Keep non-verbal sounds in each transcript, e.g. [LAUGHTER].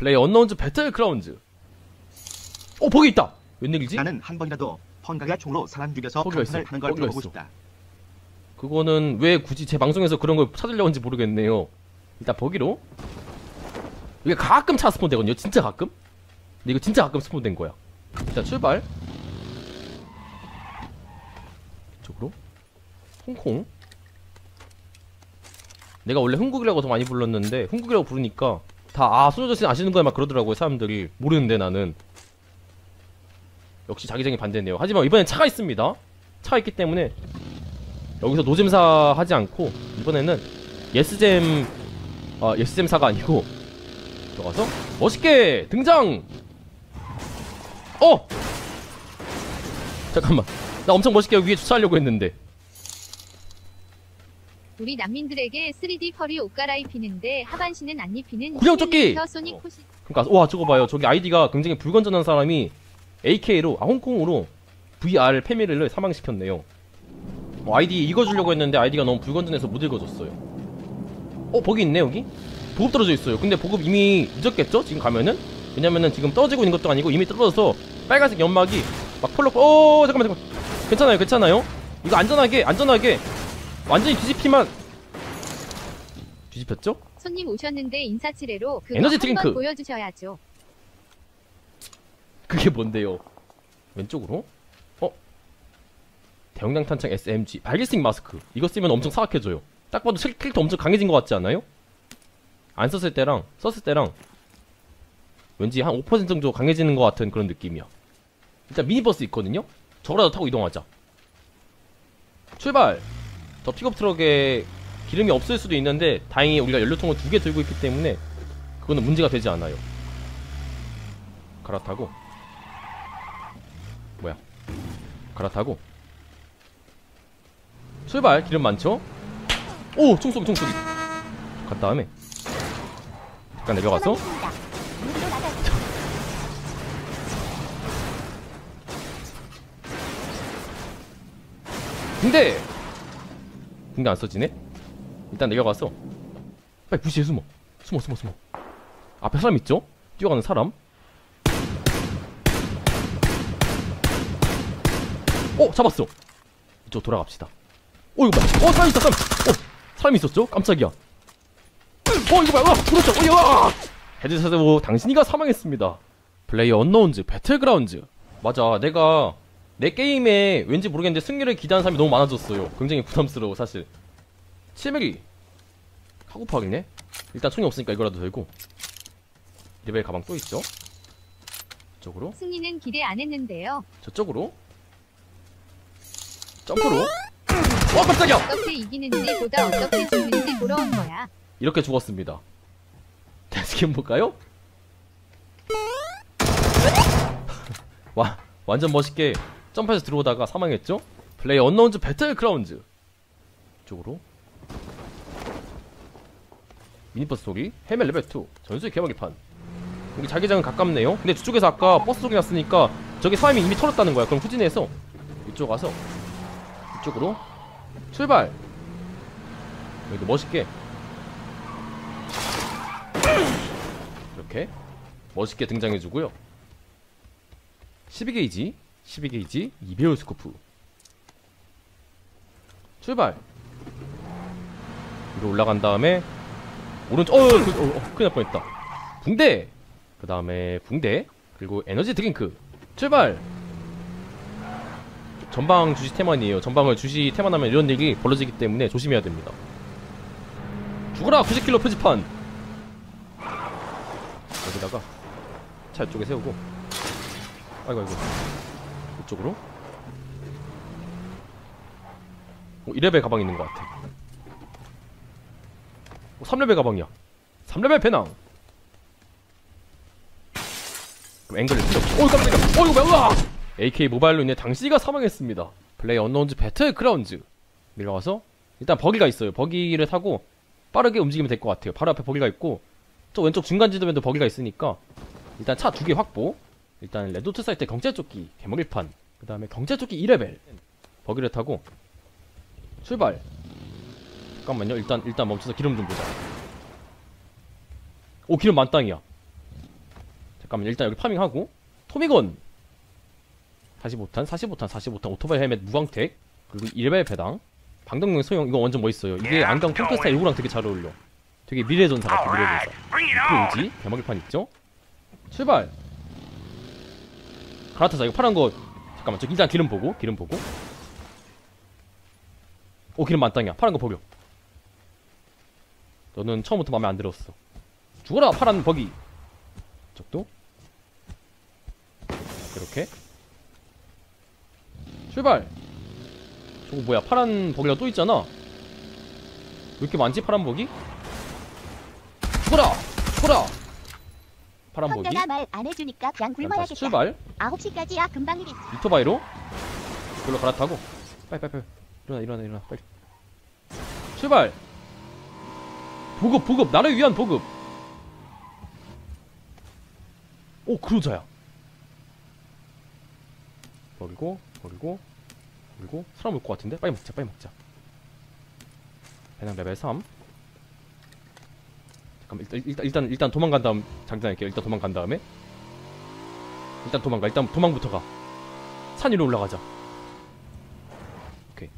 PlayerUnknown's Battlegrounds 어 buggy 있다. 웬일이지? 나는 한 번이라도 펑가가 총으로 사람 죽여서 거기가 있어. 감탄을 하는 걸 들어보고 있어. 싶다. 그거는 왜 굳이 제 방송에서 그런 걸 찾으려고 하는지 모르겠네요. 일단 buggy로. 이게 가끔 차 spawn 되거든요. 진짜 가끔? 근데 이거 진짜 가끔 spawn 된 거야. 일단 출발. 이쪽으로. 홍콩. 내가 원래 흥국이라고 더 많이 불렀는데 흥국이라고 부르니까 다아 소녀저씨 아시는 거야 막 그러더라고요 사람들이. 모르는데 나는. 역시 자기장이 반대네요. 하지만 이번엔 차가 있습니다. 차가 있기 때문에 여기서 노잼사 하지 않고 이번에는 예스잼 아 예스잼사가 아니고 들어가서 멋있게 등장! 어! 잠깐만. 나 엄청 멋있게 위에 주차하려고 했는데 우리 난민들에게 3D 펄이 옷 갈아입히는데 하반신은 안 입히는 구경조끼! 소닉 어. 코시 그러니까 와 저거 봐요. 저기 아이디가 굉장히 불건전한 사람이 AK로 아 홍콩으로 VR 페미를 사망시켰네요. 어, 아이디 읽어주려고 했는데 아이디가 너무 불건전해서 못 읽어줬어요. 어 거기 있네 여기? 보급 떨어져 있어요. 근데 보급 이미 늦었겠죠? 지금 가면은? 왜냐면은 지금 떨어지고 있는 것도 아니고 이미 떨어져서 빨간색 연막이 막 펄럭 어 잠깐만 잠깐만. 괜찮아요 괜찮아요? 이거 안전하게 안전하게 완전히 뒤집히만 뒤집혔죠? 손님 오셨는데 인사치레로 그거 에너지 드링크. 보여주셔야죠. 그게 뭔데요? 왼쪽으로? 어? 대용량 탄창 SMG ballistic 마스크 이거 쓰면 엄청 사악해져요 딱 봐도 실- 캐릭터 엄청 강해진 것 같지 않아요? 안 썼을 때랑 썼을 때랑 왠지 한 5% 정도 강해지는 것 같은 그런 느낌이야 일단 미니버스 있거든요? 저거라도 타고 이동하자 출발! 저 픽업 트럭에 기름이 없을 수도 있는데 다행히 우리가 연료통을 두 개 들고 있기 때문에 그거는 문제가 되지 않아요. 갈아타고. 뭐야? 갈아타고. 출발! 기름 많죠? 오! 총쏘기 총쏘기 간 다음에. 잠깐 내려가서. 근데 근데 안 써지네? 일단 내려가서 빨리 부시에 숨어. 숨어 숨어 숨어. 앞에 사람 있죠? 뛰어가는 사람? 어 잡았어. 이쪽 돌아갑시다. 어 이거 뭐야 어 사람 있다 사람. 어 사람이 있었죠? 깜짝이야. 어 이거 뭐야? 어 그렇죠? 어 야! 헤드샷으로 당신이가 사망했습니다. 플레이어 언노운즈 배틀그라운즈. 맞아 내가 내 게임에 왠지 모르겠는데 승리를 기대하는 사람이 너무 많아졌어요. 굉장히 부담스러워 사실. 7mm 카구파기네? 일단 총이 없으니까 이거라도 들고. 레벨 가방 또 있죠? 이쪽으로. 승리는 기대 안 했는데요. 저쪽으로. 점프로. 어 깜짝이야! 어떻게 이기는지 보다 어떻게 죽는지 보러 온 거야. 이렇게 죽었습니다. Death cam 볼까요? [LAUGHS] 와 완전 멋있게 점프해서 들어오다가 사망했죠? PlayerUnknown's Battlegrounds 이쪽으로. 미니버스 소리 헬멧 레벨 2 전술 개머리판. 여기 자기장은 가깝네요. 근데 저쪽에서 아까 버스 소리 났으니까 저기 사람이 이미 털었다는 거야. 그럼 후진해서 이쪽 가서 이쪽으로. 출발! 여기도 멋있게. 이렇게 멋있게 등장해주고요. 12게이지 12게이지 2배율 scope. 출발. 위로 올라간 다음에 오른쪽 어, 그, 어, 어 큰일 날 뻔했다. 붕대. 그 다음에 붕대. 그리고 에너지 드링크. 출발. 전방 주시 테만이에요. 전방을 주시 테만하면 이런 일이 벌어지기 때문에 조심해야 됩니다. 죽어라! 90킬로 표지판! 여기다가 차 이쪽에 세우고. 아이고 아이고. 이 쪽으로? 오 2레벨 가방 있는 것 같아. 오 3레벨 가방이야. 3레벨 배낭. 그럼 앵글을 없어 오 깜짝이야. 어 이거 뭐야! AKM으로 인해 당신이 사망했습니다. PlayerUnknown's Battlegrounds. 내려가서 일단 buggy가 있어요. buggy를 타고 빠르게 움직이면 될 것 같아요. 바로 앞에 buggy가 있고 저 왼쪽 중간 지점에도 buggy가 있으니까 일단 차 두 개 확보. 일단 red dot sight 경찰조끼 개머리판 그 다음에 경찰조끼 2레벨. buggy를 타고 출발. 잠깐만요. 일단 일단 멈춰서 기름 좀 보자. 오 기름 만땅이야. 잠깐만 일단 여기 파밍하고. 토미건. 45탄 45탄 45탄 오토바이 헬멧 무광택. 그리고 1레벨 배당. 방독면 소형. 이거 완전 멋있어요. 이게 안경 콘테스타 일구랑 되게 잘 어울려. 되게 미래전사 같아 미래전사. 그 의지? 대마개판 있죠? 출발. 가라타자. 이거 파란 거 잠깐만 저 일단 기름 보고 기름 보고. 오 기름 만땅이야. 파란 거 버려 너는 처음부터 마음에 안 들었어. 죽어라 파란 버기. 저도. 이렇게. 출발! 저거 뭐야 파란 버기가 또 있잖아. 왜 이렇게 많지 파란 버기? 죽어라! 죽어라 파란 버기? 펑가가 말 안 해주니까 그냥 굶어야겠다. 출발. 9시까지야 금방이겠지. 이토바이로? 이걸로 갈아타고. 빨리 빨리 빨리. 일어나 일어나 일어나. 빨리. 출발! 보급 보급. 나를 위한 보급. 오 그로자야. 버리고 버리고 버리고. 사람 올 것 같은데? 빨리 먹자 빨리 먹자. 배낭 레벨 3 잠깐만 일단 일단 일단, 일단 도망간 다음 장전할게요 일단 도망간 다음에 일단 도망가 일단 도망부터 가산 위로 올라가자. 오케이.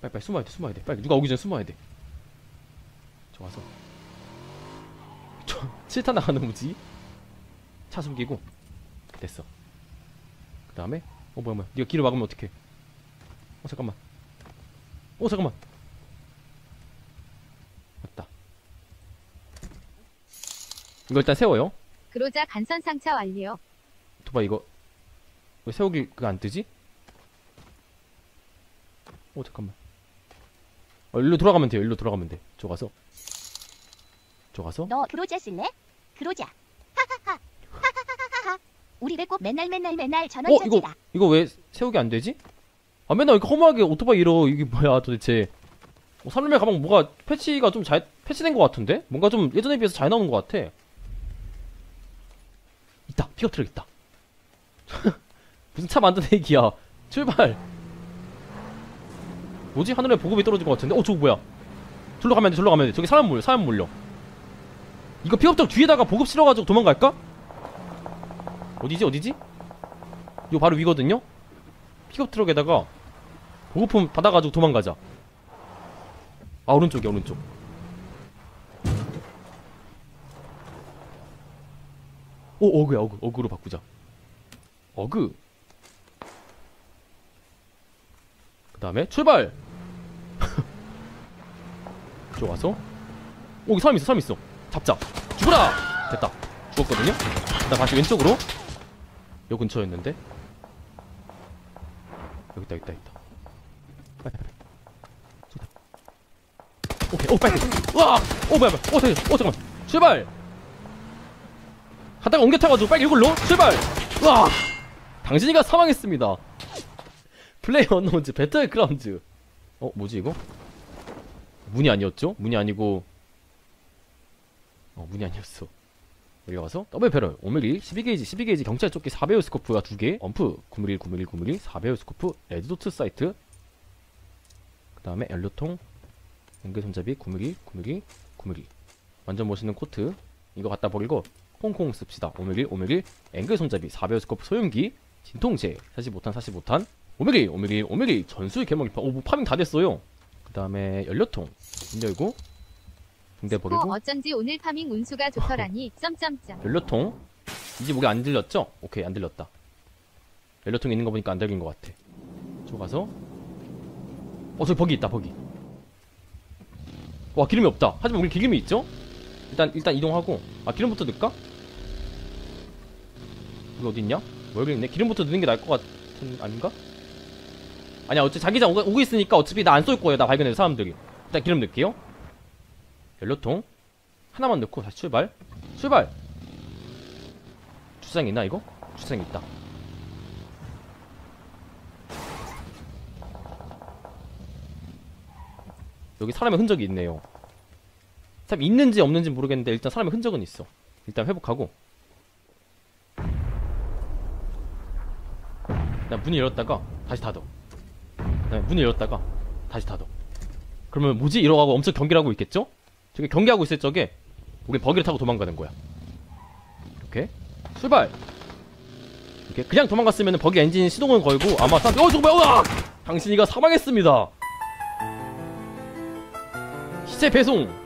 빨리 빨리 숨어야 돼. 숨어야 돼. 빨리 누가 오기 전에 숨어야 돼. 좋아서. 저 7탄 나가는 뭐지? 차 숨기고 됐어. 그 다음에 어 뭐야 뭐야. 네가 길을 막으면 어떡해? 어 잠깐만. 어 잠깐만. 맞다. 이거 일단 세워요. 그로자 간선 상차 완료. 도봐 이거 왜 세우기 그거 안 뜨지? 오 잠깐만 어 일로 돌아가면 돼요 일로 돌아가면 돼 저 가서 저 가서 너 그로자 쓸래? 그로자. 하하하. 하하하하하. 우리를 꼭 맨날 맨날 맨날 전원 어 이거. 이거 왜 세우기 안 되지? 아 맨날 이렇게 허무하게 오토바이 이러 이게 뭐야 도대체 어, 삼륜의 가방 뭐가 패치가 좀 잘 패치된 것 같은데? 뭔가 좀 예전에 비해서 잘 나오는 것 같아 있다. 픽업 트럭 있다. 무슨 차 만드는 얘기야. 출발. 뭐지? 하늘에 보급이 떨어진 것 같은데? 어 저거 뭐야? 절로 가면 돼 절로 가면 돼. 저기 사람 몰려 사람 몰려 이거 픽업 트럭 뒤에다가 보급 실어가지고 도망갈까? 어디지 어디지? 이거 바로 위거든요? 픽업 트럭에다가 보급품 받아가지고 도망가자. 아 오른쪽이야 오른쪽 오 AUG야 AUG AUG로 바꾸자. AUG. 그 다음에 출발! [LAUGHS] 좋아서. 오 여기 사람 있어 사람 있어. 잡자. 죽어라! 됐다. 죽었거든요? 그 다음 다시 왼쪽으로. 요 근처였는데. 여기 있다 있다 있다. 빨리 빨리. 오케이 오 빨리. 우와! 오 뭐야 뭐야. 오 잠깐 오 잠깐 출발 하다가 옮겨 타가지고 빨리 이걸로 출발! 우와! 당신이 사망했습니다. PlayerUnknown's Battlegrounds. 어 뭐지 이거? 문이 아니었죠? 문이 아니고. 어 문이 아니었어. 여기 와서 double barrel. 5mm 12게이지 12게이지 경찰 조끼 4배율 scope가 2개. UMP 9mm 9mm 9mm 4배율 scope red dot sight. 그 다음에 연료통 연결 손잡이 9mm 9mm 9mm 완전 멋있는 코트. 이거 갖다 버리고 콩콩 씁시다. 5mm 5mm 앵글 손잡이 4배율 scope 소염기 진통제 45탄 45탄. 5mm 5mm 5mm 전술 개머리판 오 뭐 파밍 다 됐어요. 그 다음에 연료통 문 열고 붕대 호 버리고. 어쩐지 오늘 파밍 운수가 좋더라니. [LAUGHS] 점점점. 연료통. 이제 목이 안 들렸죠? 오케이 안 들렸다. 연료통 있는 거 보니까 안 들린 것 같아. 저 가서. 어 저기 버기 있다 버기. 와 기름이 없다. 하지만 우리 기름이 있죠? 일단 일단 이동하고. 아 기름부터 넣을까? 이거 어딨냐? 뭐 여기 있네. 기름부터 넣는 게 나을 것 같은 아닌가? 아니야 어차피 자기장 오고, 오고 있으니까 어차피 나 안 쏠 거예요. 나 발견해서 사람들이. 일단 기름 넣을게요. 연료통. 하나만 넣고 다시 출발. 출발! 주차장 있나 이거? 주차장 있다. 여기 사람의 흔적이 있네요 사람 있는지 없는지 모르겠는데 일단 사람의 흔적은 있어. 일단 회복하고. 그다음 문을 열었다가 다시 닫어. 그다음에 문을 열었다가 다시 닫어. 그러면 뭐지? 이러고 엄청 경기를 하고 있겠죠? 저기 경기하고 있을 적에 우리 버기를 타고 도망가는 거야. 이렇게. 출발! 이렇게. 그냥 도망갔으면 버기 엔진 시동은 걸고 아마 사... 어 저거 뭐야! 당신이가 사망했습니다. 시체 배송